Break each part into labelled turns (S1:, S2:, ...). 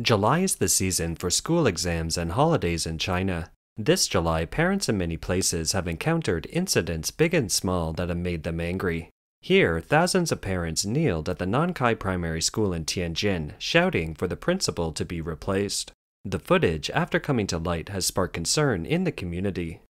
S1: July is the season for school exams and holidays in China. This July, parents in many places have encountered incidents big and small that have made them angry. Here, thousands of parents kneeled at the Nankai Primary School in Tianjin, shouting for the principal to be replaced. The footage, after coming to light, has sparked concern in the community.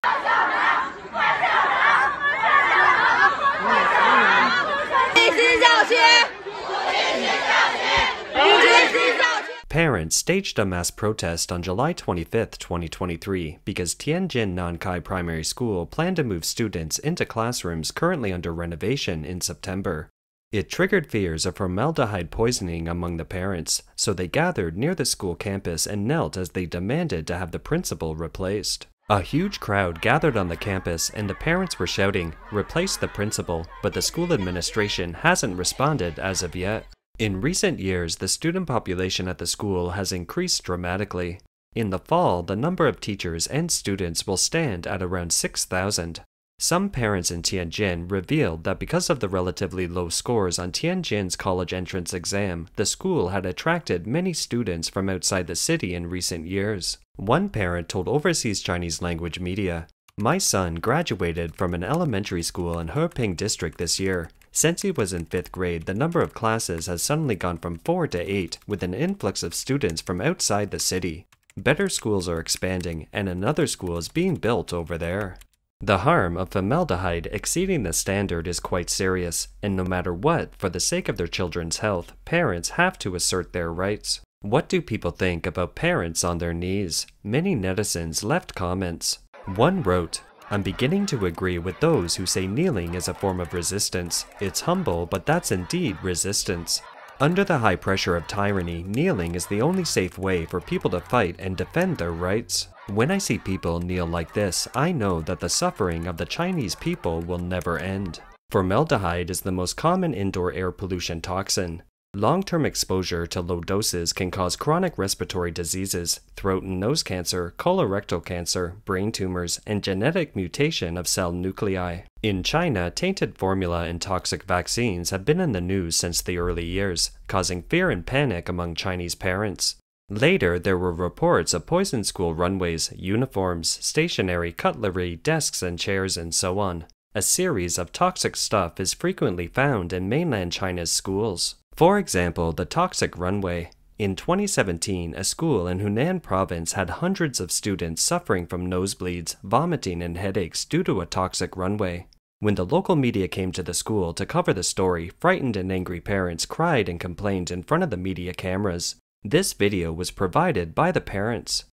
S1: Parents staged a mass protest on July 25, 2023, because Tianjin Nankai Primary School planned to move students into classrooms currently under renovation in September. It triggered fears of formaldehyde poisoning among the parents, so they gathered near the school campus and knelt as they demanded to have the principal replaced. A huge crowd gathered on the campus and the parents were shouting, replace the principal, but the school administration hasn't responded as of yet. In recent years, the student population at the school has increased dramatically. In the fall, the number of teachers and students will stand at around 6,000. Some parents in Tianjin revealed that because of the relatively low scores on Tianjin's college entrance exam, the school had attracted many students from outside the city in recent years. One parent told overseas Chinese language media, My son graduated from an elementary school in Heping district this year. Since he was in 5th grade, the number of classes has suddenly gone from 4 to 8, with an influx of students from outside the city. Better schools are expanding, and another school is being built over there. The harm of formaldehyde exceeding the standard is quite serious, and no matter what, for the sake of their children's health, parents have to assert their rights. What do people think about parents on their knees? Many netizens left comments. One wrote, I'm beginning to agree with those who say kneeling is a form of resistance. It's humble, but that's indeed resistance. Under the high pressure of tyranny, kneeling is the only safe way for people to fight and defend their rights. When I see people kneel like this, I know that the suffering of the Chinese people will never end. Formaldehyde is the most common indoor air pollution toxin. Long-term exposure to low doses can cause chronic respiratory diseases, throat and nose cancer, colorectal cancer, brain tumors, and genetic mutation of cell nuclei. In China, tainted formula and toxic vaccines have been in the news since the early years, causing fear and panic among Chinese parents. Later, there were reports of poisoned school runways, uniforms, stationery, cutlery, desks and chairs, and so on. A series of toxic stuff is frequently found in mainland China's schools. For example, the toxic runway. In 2017, a school in Hunan province had hundreds of students suffering from nosebleeds, vomiting, and headaches due to a toxic runway. When the local media came to the school to cover the story, frightened and angry parents cried and complained in front of the media cameras. This video was provided by the parents.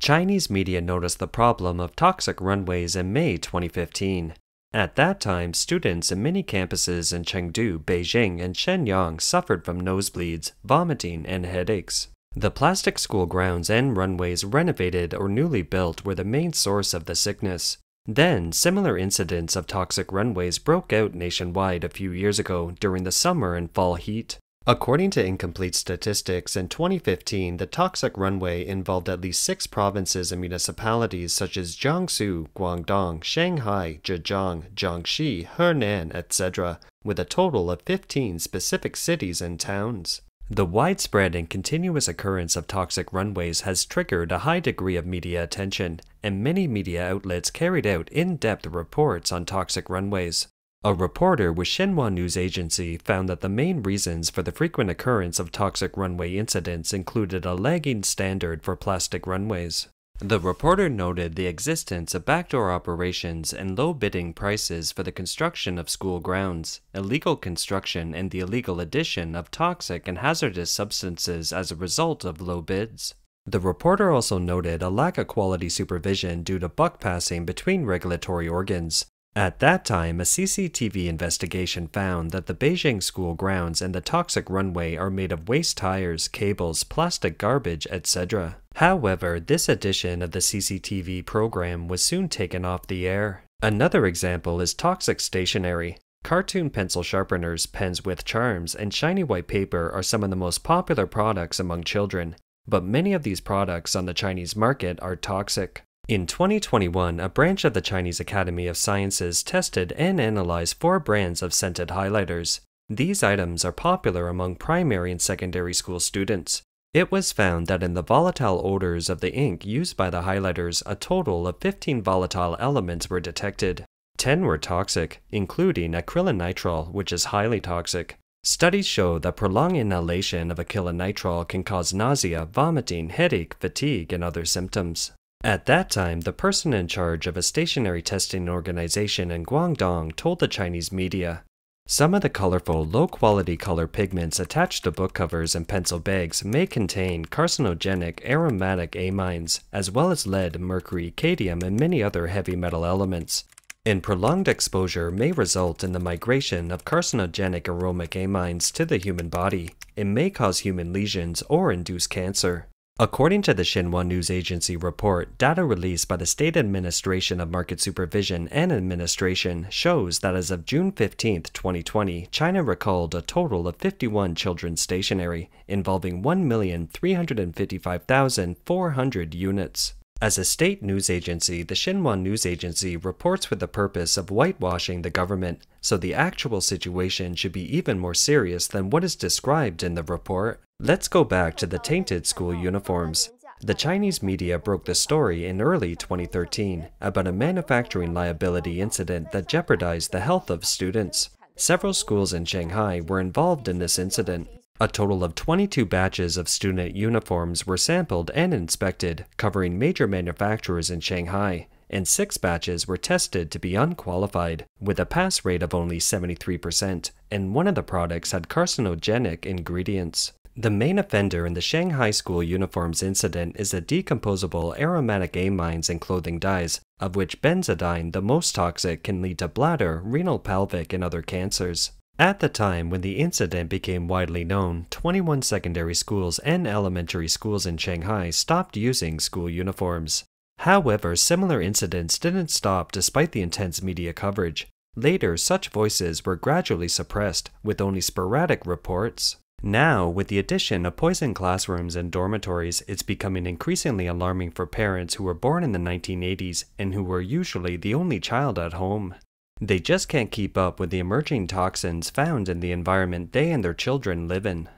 S1: Chinese media noticed the problem of toxic runways in May 2015. At that time, students in many campuses in Chengdu, Beijing, and Shenyang suffered from nosebleeds, vomiting, and headaches. The plastic school grounds and runways renovated or newly built were the main source of the sickness. Then, similar incidents of toxic runways broke out nationwide a few years ago during the summer and fall heat. According to incomplete statistics, in 2015, the toxic runway involved at least six provinces and municipalities such as Jiangsu, Guangdong, Shanghai, Zhejiang, Jiangxi, Henan, etc., with a total of 15 specific cities and towns. The widespread and continuous occurrence of toxic runways has triggered a high degree of media attention, and many media outlets carried out in-depth reports on toxic runways. A reporter with Xinhua News Agency found that the main reasons for the frequent occurrence of toxic runway incidents included a lagging standard for plastic runways. The reporter noted the existence of backdoor operations and low bidding prices for the construction of school grounds, illegal construction, and the illegal addition of toxic and hazardous substances as a result of low bids. The reporter also noted a lack of quality supervision due to buck passing between regulatory organs. At that time, a CCTV investigation found that the Beijing school grounds and the toxic runway are made of waste tires, cables, plastic garbage, etc. However, this edition of the CCTV program was soon taken off the air. Another example is toxic stationery. Cartoon pencil sharpeners, pens with charms, and shiny white paper are some of the most popular products among children, but many of these products on the Chinese market are toxic. In 2021, a branch of the Chinese Academy of Sciences tested and analyzed four brands of scented highlighters. These items are popular among primary and secondary school students. It was found that in the volatile odors of the ink used by the highlighters, a total of 15 volatile elements were detected. 10 were toxic, including acrylonitrile, which is highly toxic. Studies show that prolonged inhalation of acrylonitrile can cause nausea, vomiting, headache, fatigue, and other symptoms. At that time, the person in charge of a stationery testing organization in Guangdong told the Chinese media some of the colorful, low-quality color pigments attached to book covers and pencil bags may contain carcinogenic aromatic amines, as well as lead, mercury, cadmium, and many other heavy metal elements. And prolonged exposure may result in the migration of carcinogenic aromatic amines to the human body. It may cause human lesions or induce cancer. According to the Xinhua News Agency report, data released by the State Administration of Market Supervision and Administration shows that as of June 15, 2020, China recalled a total of 51 children's stationery, involving 1,355,400 units. As a state news agency, the Xinhua News Agency reports for the purpose of whitewashing the government, so the actual situation should be even more serious than what is described in the report. Let's go back to the tainted school uniforms. The Chinese media broke the story in early 2013 about a manufacturing liability incident that jeopardized the health of students. Several schools in Shanghai were involved in this incident, a total of 22 batches of student uniforms were sampled and inspected, covering major manufacturers in Shanghai, and six batches were tested to be unqualified, with a pass rate of only 73%, and one of the products had carcinogenic ingredients. The main offender in the Shanghai school uniforms incident is the decomposable aromatic amines in clothing dyes, of which benzodiazepine, the most toxic, can lead to bladder, renal pelvic, and other cancers. At the time when the incident became widely known, 21 secondary schools and elementary schools in Shanghai stopped using school uniforms. However, similar incidents didn't stop despite the intense media coverage. Later, such voices were gradually suppressed, with only sporadic reports. Now, with the addition of poison classrooms and dormitories, it's becoming increasingly alarming for parents who were born in the 1980s and who were usually the only child at home. They just can't keep up with the emerging toxins found in the environment they and their children live in.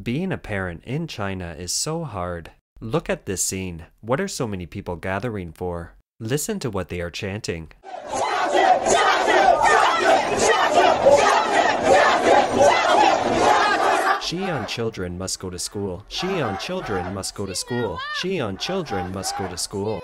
S1: Being a parent in China is so hard. Look at this scene. What are so many people gathering for? Listen to what they are chanting. Xi'an children must go to school. Xi'an children must go to school. Xi'an children must go to school.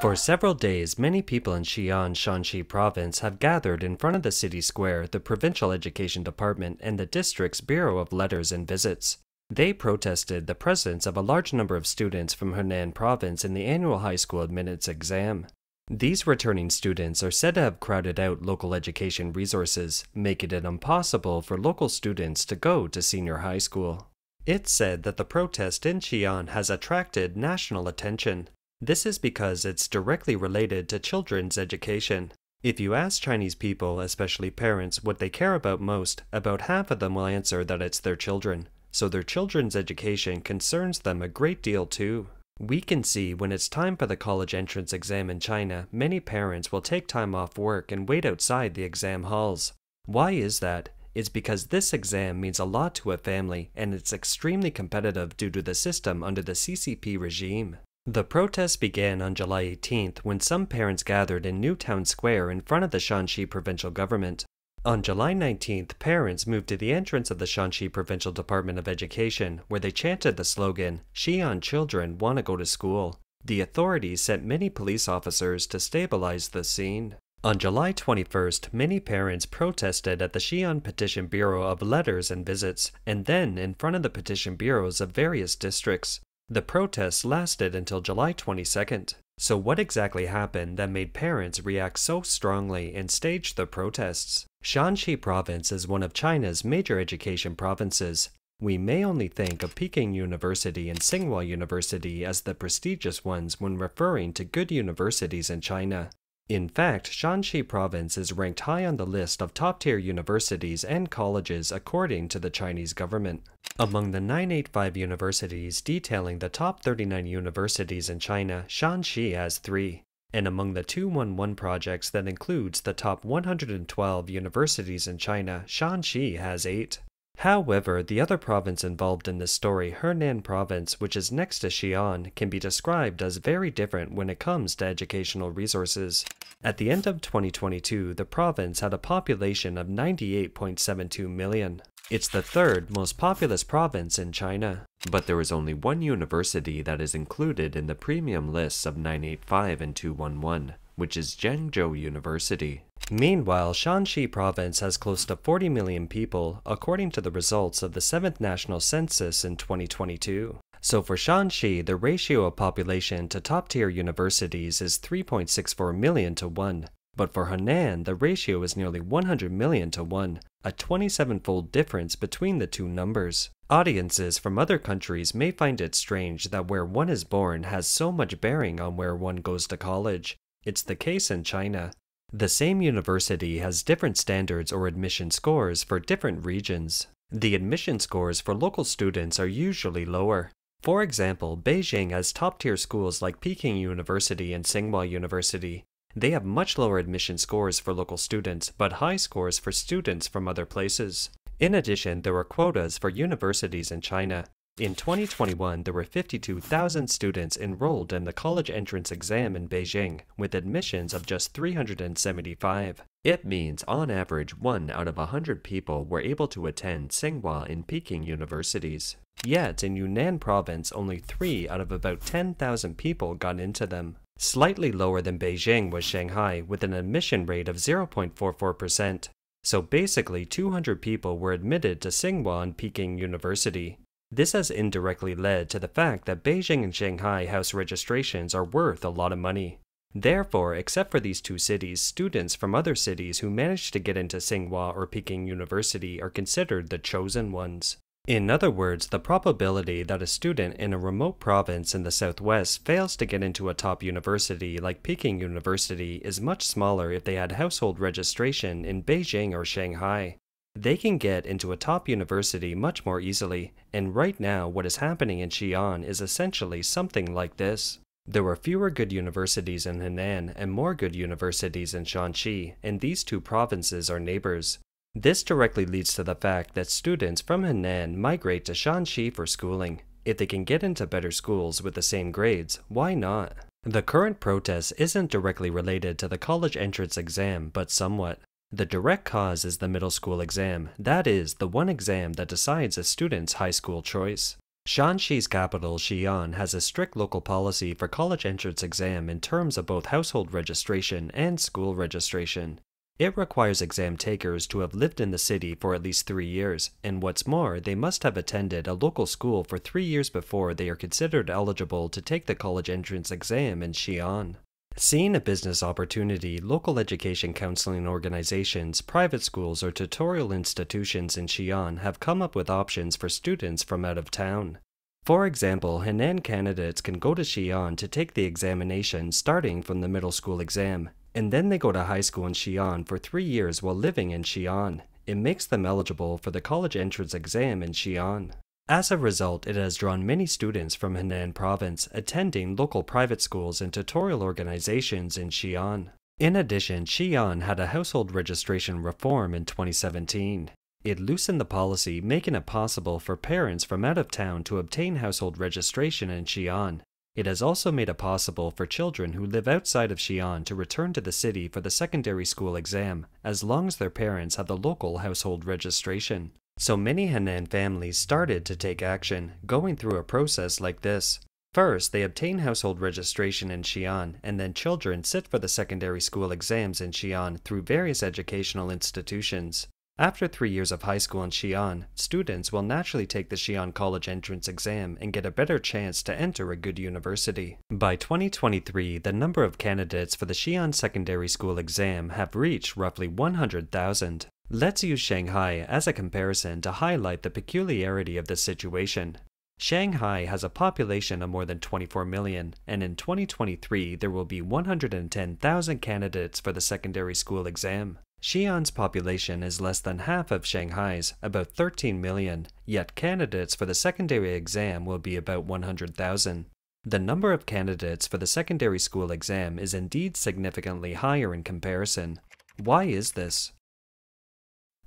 S1: For several days, many people in Xi'an, Shaanxi province have gathered in front of the city square, the provincial education department, and the district's Bureau of Letters and Visits. They protested the presence of a large number of students from Henan province in the annual high school admittance exam. These returning students are said to have crowded out local education resources, making it impossible for local students to go to senior high school. It's said that the protest in Xi'an has attracted national attention, this is because it's directly related to children's education. If you ask Chinese people, especially parents, what they care about most, about half of them will answer that it's their children. So their children's education concerns them a great deal too. We can see when it's time for the college entrance exam in China, many parents will take time off work and wait outside the exam halls. Why is that? It's because this exam means a lot to a family and it's extremely competitive due to the system under the CCP regime. The protests began on July 18th when some parents gathered in Newtown Square in front of the Shaanxi provincial government. On July 19th, parents moved to the entrance of the Shaanxi Provincial Department of Education, where they chanted the slogan, Xi'an children want to go to school. The authorities sent many police officers to stabilize the scene. On July 21st, many parents protested at the Xi'an Petition Bureau of Letters and Visits, and then in front of the petition bureaus of various districts. The protests lasted until July 22nd. So, what exactly happened that made parents react so strongly and stage the protests? Shaanxi province is one of China's major education provinces. We may only think of Peking University and Tsinghua University as the prestigious ones when referring to good universities in China. In fact, Shaanxi province is ranked high on the list of top tier universities and colleges according to the Chinese government. Among the 985 universities detailing the top 39 universities in China, Shaanxi has three. And among the 211 projects that includes the top 112 universities in China, Shaanxi has eight. However, the other province involved in this story, Henan province, which is next to Xi'an, can be described as very different when it comes to educational resources. At the end of 2022, the province had a population of 98.72 million. It's the third most populous province in China. But there is only one university that is included in the premium lists of 985 and 211, which is Zhengzhou University. Meanwhile, Shaanxi province has close to 40 million people, according to the results of the 7th National Census in 2022. So for Shaanxi, the ratio of population to top tier universities is 3.64 million to 1. But for Henan, the ratio is nearly 100 million to 1, a 27 fold difference between the two numbers. Audiences from other countries may find it strange that where one is born has so much bearing on where one goes to college. It's the case in China. The same university has different standards or admission scores for different regions. The admission scores for local students are usually lower. For example, Beijing has top tier schools like Peking University and Tsinghua University. They have much lower admission scores for local students, but high scores for students from other places. In addition, there are quotas for universities in China. In 2021, there were 52,000 students enrolled in the college entrance exam in Beijing, with admissions of just 375. It means, on average, one out of 100 people were able to attend Tsinghua and Peking universities. Yet, in Yunnan province, only 3 out of about 10,000 people got into them. Slightly lower than Beijing was Shanghai, with an admission rate of 0.44%. So basically, 200 people were admitted to Tsinghua and Peking University. This has indirectly led to the fact that Beijing and Shanghai house registrations are worth a lot of money. Therefore, except for these two cities, students from other cities who manage to get into Tsinghua or Peking University are considered the chosen ones. In other words, the probability that a student in a remote province in the southwest fails to get into a top university like Peking University is much smaller if they had household registration in Beijing or Shanghai. They can get into a top university much more easily, and right now what is happening in Xi'an is essentially something like this. There were fewer good universities in Henan and more good universities in Shaanxi, and these two provinces are neighbors. This directly leads to the fact that students from Henan migrate to Shaanxi for schooling. If they can get into better schools with the same grades, why not? The current protest isn't directly related to the college entrance exam, but somewhat. The direct cause is the middle school exam, that is, the one exam that decides a student's high school choice. Shaanxi's capital, Xi'an, has a strict local policy for college entrance exam in terms of both household registration and school registration. It requires exam takers to have lived in the city for at least three years, and what's more, they must have attended a local school for three years before they are considered eligible to take the college entrance exam in Xi'an. Seeing a business opportunity, local education counseling organizations, private schools, or tutorial institutions in Xi'an have come up with options for students from out of town. For example, Henan candidates can go to Xi'an to take the examination starting from the middle school exam, and then they go to high school in Xi'an for three years while living in Xi'an. It makes them eligible for the college entrance exam in Xi'an. As a result, it has drawn many students from Henan province attending local private schools and tutorial organizations in Xi'an. In addition, Xi'an had a household registration reform in 2017. It loosened the policy, making it possible for parents from out of town to obtain household registration in Xi'an. It has also made it possible for children who live outside of Xi'an to return to the city for the secondary school exam, as long as their parents have the local household registration. So many Henan families started to take action, going through a process like this. First, they obtain household registration in Xi'an, and then children sit for the secondary school exams in Xi'an through various educational institutions. After three years of high school in Xi'an, students will naturally take the Xi'an College entrance exam and get a better chance to enter a good university. By 2023, the number of candidates for the Xi'an Secondary School exam have reached roughly 100,000. Let's use Shanghai as a comparison to highlight the peculiarity of the situation. Shanghai has a population of more than 24 million, and in 2023 there will be 110,000 candidates for the secondary school exam. Xi'an's population is less than half of Shanghai's, about 13 million, yet candidates for the secondary exam will be about 100,000. The number of candidates for the secondary school exam is indeed significantly higher in comparison. Why is this?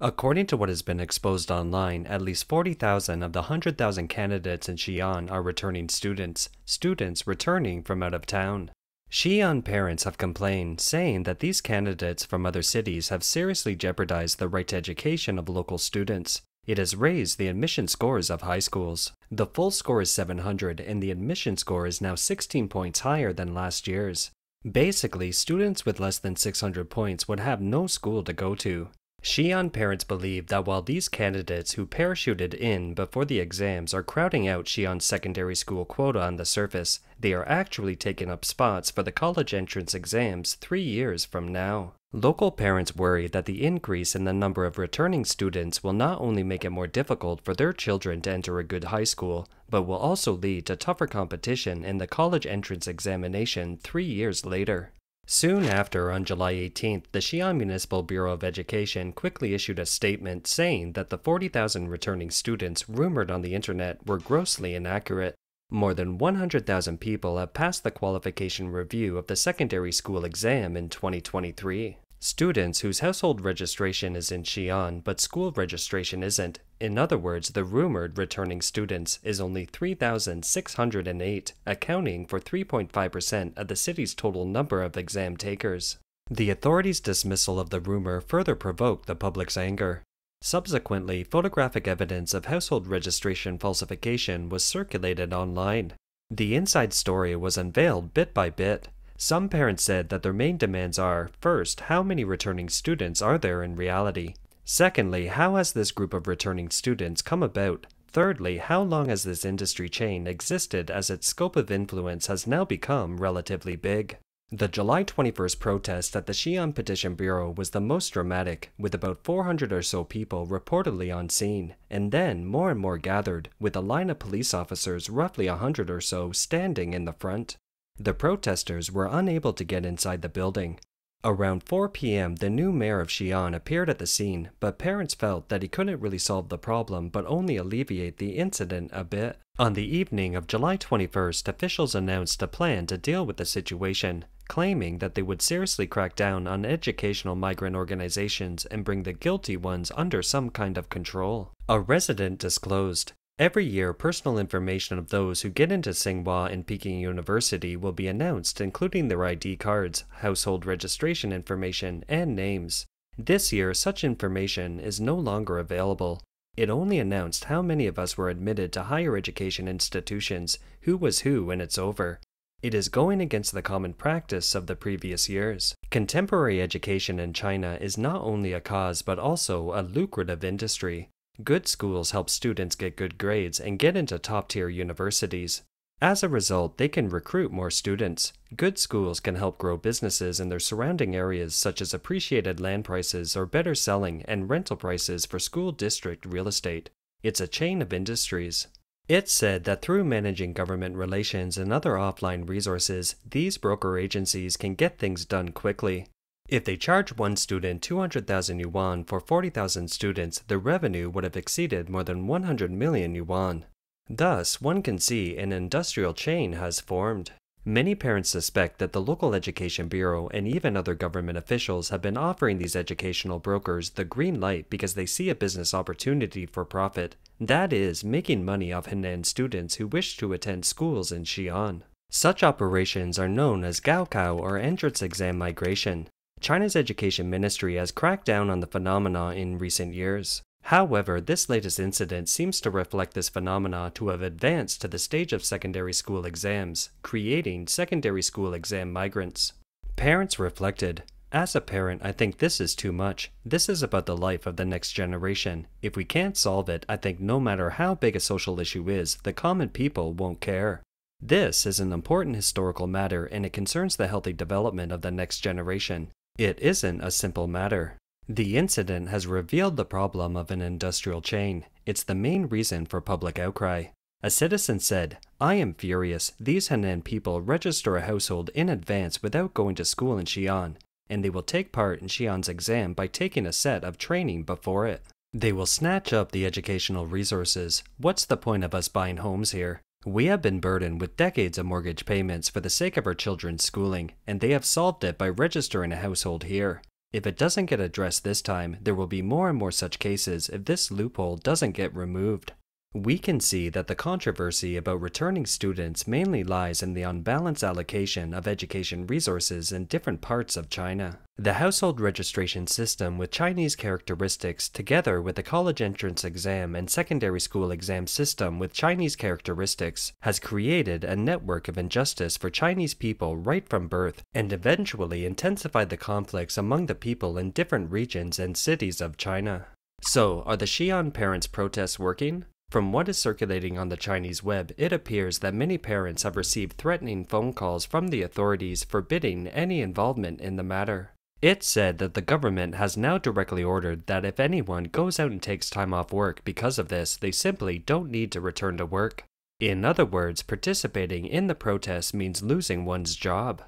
S1: According to what has been exposed online, at least 40,000 of the 100,000 candidates in Xi'an are returning students, students returning from out of town. Xi'an parents have complained, saying that these candidates from other cities have seriously jeopardized the right to education of local students. It has raised the admission scores of high schools. The full score is 700 and the admission score is now 16 points higher than last year's. Basically, students with less than 600 points would have no school to go to. Xi'an parents believe that while these candidates who parachuted in before the exams are crowding out Xi'an's secondary school quota on the surface, they are actually taking up spots for the college entrance exams three years from now. Local parents worry that the increase in the number of returning students will not only make it more difficult for their children to enter a good high school, but will also lead to tougher competition in the college entrance examination three years later. Soon after, on July 18th, the Xi'an Municipal Bureau of Education quickly issued a statement saying that the 40,000 returning students rumored on the internet were grossly inaccurate. More than 100,000 people have passed the qualification review of the secondary school exam in 2023. Students whose household registration is in Xi'an but school registration isn't, in other words, the rumored returning students is only 3,608, accounting for 3.5% of the city's total number of exam takers. The authorities' dismissal of the rumor further provoked the public's anger. Subsequently, photographic evidence of household registration falsification was circulated online. The inside story was unveiled bit by bit, some parents said that their main demands are first, how many returning students are there in reality? Secondly, how has this group of returning students come about? Thirdly, how long has this industry chain existed as its scope of influence has now become relatively big? The July 21st protest at the Xi'an Petition Bureau was the most dramatic, with about 400 or so people reportedly on scene, and then more and more gathered, with a line of police officers, roughly 100 or so, standing in the front. The protesters were unable to get inside the building. Around 4 p.m., the new mayor of Xi'an appeared at the scene, but parents felt that he couldn't really solve the problem but only alleviate the incident a bit. On the evening of July 21st, officials announced a plan to deal with the situation, claiming that they would seriously crack down on educational migrant organizations and bring the guilty ones under some kind of control. A resident disclosed, Every year, personal information of those who get into Tsinghua and Peking University will be announced, including their ID cards, household registration information, and names. This year, such information is no longer available. It only announced how many of us were admitted to higher education institutions, who was who, and it's over. It is going against the common practice of the previous years. Contemporary education in China is not only a cause but also a lucrative industry. Good schools help students get good grades and get into top tier universities. As a result, they can recruit more students. Good schools can help grow businesses in their surrounding areas, such as appreciated land prices or better selling and rental prices for school district real estate. It's a chain of industries. It's said that through managing government relations and other offline resources, these broker agencies can get things done quickly. If they charge one student 200,000 yuan for 40,000 students, the revenue would have exceeded more than 100 million yuan. Thus, one can see an industrial chain has formed. Many parents suspect that the local education bureau and even other government officials have been offering these educational brokers the green light because they see a business opportunity for profit. That is, making money off Henan students who wish to attend schools in Xi'an. Such operations are known as Gaokao or entrance exam migration. China's education ministry has cracked down on the phenomena in recent years. However, this latest incident seems to reflect this phenomena to have advanced to the stage of secondary school exams, creating secondary school exam migrants. Parents reflected, as a parent, I think this is too much. This is about the life of the next generation. If we can't solve it, I think no matter how big a social issue is, the common people won't care. This is an important historical matter and it concerns the healthy development of the next generation. It isn't a simple matter. The incident has revealed the problem of an industrial chain. It's the main reason for public outcry. A citizen said, I am furious. These Henan people register a household in advance without going to school in Xi'an, and they will take part in Xi'an's exam by taking a set of training before it. They will snatch up the educational resources. What's the point of us buying homes here? We have been burdened with decades of mortgage payments for the sake of our children's schooling, and they have solved it by registering a household here. If it doesn't get addressed this time, there will be more and more such cases if this loophole doesn't get removed. We can see that the controversy about returning students mainly lies in the unbalanced allocation of education resources in different parts of China. The household registration system with Chinese characteristics, together with the college entrance exam and secondary school exam system with Chinese characteristics, has created a network of injustice for Chinese people right from birth and eventually intensified the conflicts among the people in different regions and cities of China. So, are the Xi'an parents' protests working? From what is circulating on the Chinese web, it appears that many parents have received threatening phone calls from the authorities forbidding any involvement in the matter. It said that the government has now directly ordered that if anyone goes out and takes time off work because of this, they simply don't need to return to work. In other words, participating in the protests means losing one's job.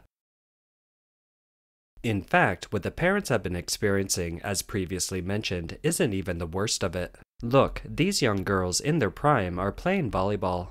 S1: In fact, what the parents have been experiencing, as previously mentioned, isn't even the worst of it. Look, these young girls in their prime are playing volleyball.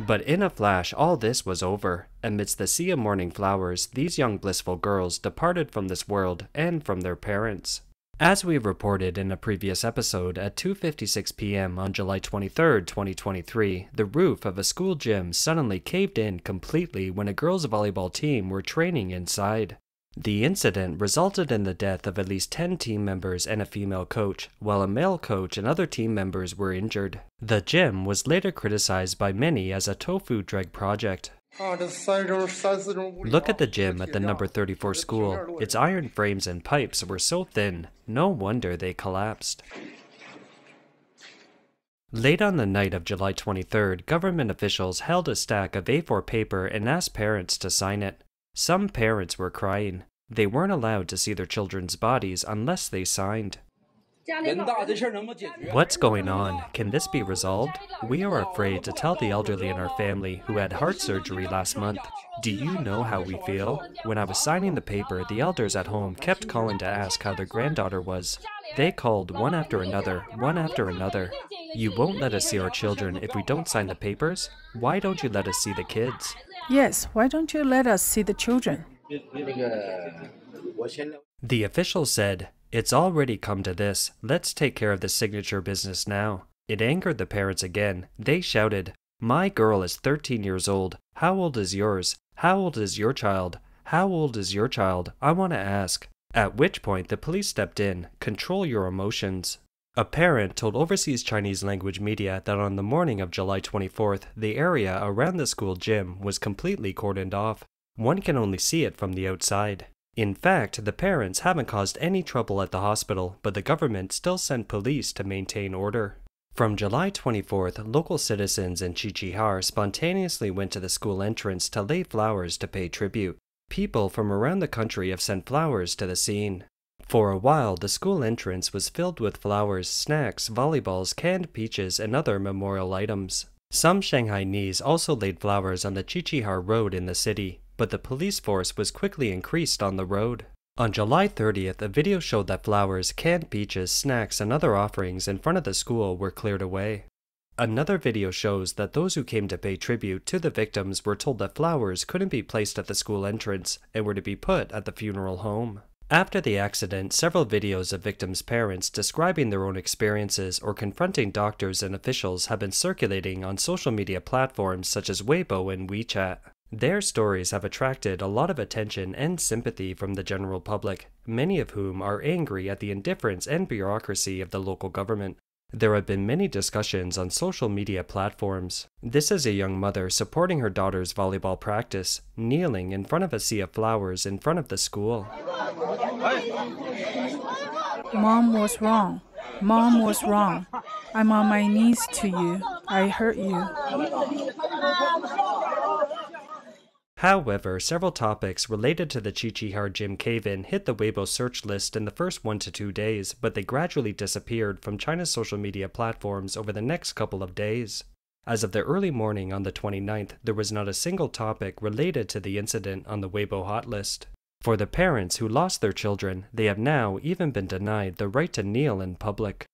S1: But in a flash, all this was over. Amidst the sea of morning flowers, these young blissful girls departed from this world and from their parents. As we reported in a previous episode, at 2:56 p.m. on July 23, 2023, the roof of a school gym suddenly caved in completely when a girls' volleyball team were training inside. The incident resulted in the death of at least 10 team members and a female coach, while a male coach and other team members were injured. The gym was later criticized by many as a tofu dreg project, Look at the gym at the number 34 school. Its iron frames and pipes were so thin, no wonder they collapsed. Late on the night of July 23rd, government officials held a stack of A4 paper and asked parents to sign it. Some parents were crying. They weren't allowed to see their children's bodies unless they signed. What's going on? Can this be resolved? We are afraid to tell the elderly in our family who had heart surgery last month. Do you know how we feel? When I was signing the paper, the elders at home kept calling to ask how their granddaughter was. They called one after another, one after another. You won't let us see our children if we don't sign the papers? Why don't you let us see the kids?
S2: Yes, why don't you let us see the children?
S1: The official said, it's already come to this. Let's take care of the signature business now. It angered the parents again. They shouted, My girl is 13 years old. How old is yours? How old is your child? How old is your child? I want to ask. At which point the police stepped in. Control your emotions. A parent told overseas Chinese language media that on the morning of July 24th, the area around the school gym was completely cordoned off. One can only see it from the outside. In fact, the parents haven't caused any trouble at the hospital, but the government still sent police to maintain order. From July 24th, local citizens in Qiqihar spontaneously went to the school entrance to lay flowers to pay tribute. People from around the country have sent flowers to the scene. For a while, the school entrance was filled with flowers, snacks, volleyballs, canned peaches, and other memorial items. Some Shanghainese also laid flowers on the Qiqihar Road in the city but the police force was quickly increased on the road. On July 30th, a video showed that flowers, canned peaches, snacks, and other offerings in front of the school were cleared away. Another video shows that those who came to pay tribute to the victims were told that flowers couldn't be placed at the school entrance and were to be put at the funeral home. After the accident, several videos of victims' parents describing their own experiences or confronting doctors and officials have been circulating on social media platforms such as Weibo and WeChat. Their stories have attracted a lot of attention and sympathy from the general public, many of whom are angry at the indifference and bureaucracy of the local government. There have been many discussions on social media platforms. This is a young mother supporting her daughter's volleyball practice, kneeling in front of a sea of flowers in front of the school.
S2: Mom was wrong. Mom was wrong. I'm on my knees to you. I hurt you.
S1: However, several topics related to the Qiqihar Gym cave-in hit the Weibo search list in the first one to two days, but they gradually disappeared from China's social media platforms over the next couple of days. As of the early morning on the 29th, there was not a single topic related to the incident on the Weibo hot list. For the parents who lost their children, they have now even been denied the right to kneel in public.